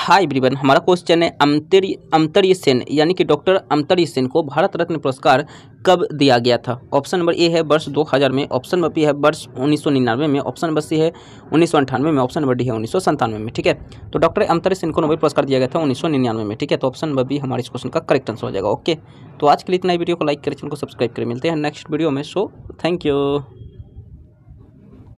हाय ब्रिवन हमारा क्वेश्चन है अमतरी अमतर्य सेन, यानी कि डॉक्टर अमतर्य सेन को भारत रत्न पुरस्कार कब दिया गया था? ऑप्शन नंबर ए है वर्ष 2000 में ऑप्शन नंबर बी है वर्ष उन्नीस सौ निन्यानवे में ऑप्शन नंबर सी है उन्नीस सौ अठानवे में ऑप्शन नंबर डी है उन्नीस में, ठीक है? तो डॉक्टर अमतर्य सेन को नोबेल पुरस्कार दिया गया था उन्नीस में, ठीक है? तो ऑप्शन नंबर बी हमारे इस क्वेश्चन का करेक्ट आंसर हो जाएगा ओके तो आज के लिए इतना वीडियो को लाइक करें, चैनल को सब्सक्राइब करें, मिलते हैं नेक्स्ट वीडियो में सो थैंक यू